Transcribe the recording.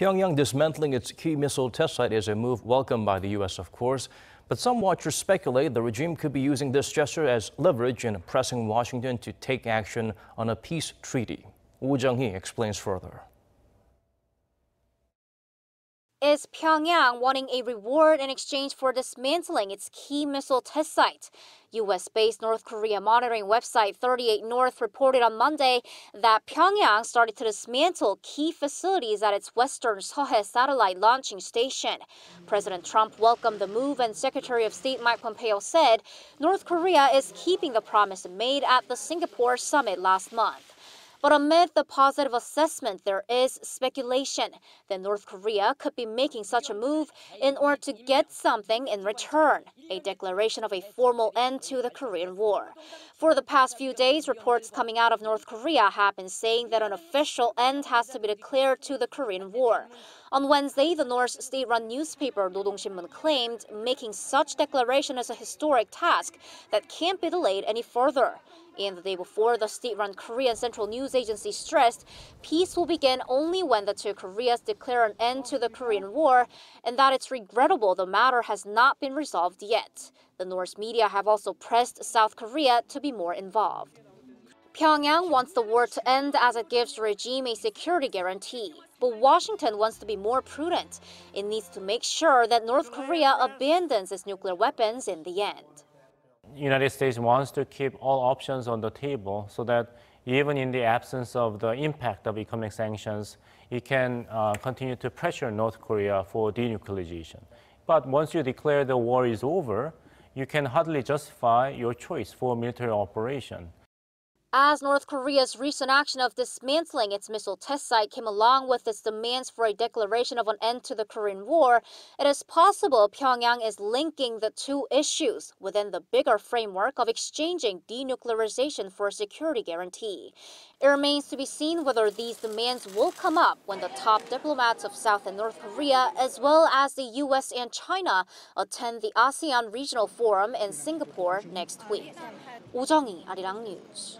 Pyongyang dismantling its key missile test site is a move welcomed by the U.S., of course. But some watchers speculate the regime could be using this gesture as leverage in pressing Washington to take action on a peace treaty. Woo Jung-hee explains further. Is Pyongyang wanting a reward in exchange for dismantling its key missile test site? U.S. based North Korea monitoring website 38 North reported on Monday that Pyongyang started to dismantle key facilities at its western Sohae satellite launching station. President Trump welcomed the move, and Secretary of State Mike Pompeo said North Korea is keeping the promise made at the Singapore summit last month. But amid the positive assessment, there is speculation that North Korea could be making such a move in order to get something in return, a declaration of a formal end to the Korean War. For the past few days, reports coming out of North Korea have been saying that an official end has to be declared to the Korean War. On Wednesday, the North's state-run newspaper Sinmun claimed making such declaration is a historic task that can't be delayed any further. And the day before, the state-run Korean Central News Agency stressed peace will begin only when the two Koreas declare an end to the Korean War, and that it's regrettable the matter has not been resolved yet. The North's media have also pressed South Korea to be more involved. Pyongyang wants the war to end as it gives the regime a security guarantee. But Washington wants to be more prudent. It needs to make sure that North Korea abandons its nuclear weapons in the end. United States wants to keep all options on the table so that even in the absence of the impact of economic sanctions, it can uh, continue to pressure North Korea for denuclearization. But once you declare the war is over, you can hardly justify your choice for military operation as North Korea's recent action of dismantling its missile test site came along with its demands for a declaration of an end to the Korean War, it is possible Pyongyang is linking the two issues within the bigger framework of exchanging denuclearization for a security guarantee. It remains to be seen whether these demands will come up when the top diplomats of South and North Korea, as well as the U.S. and China, attend the ASEAN Regional Forum in Singapore next week. Oh Jung-hee, Arirang News.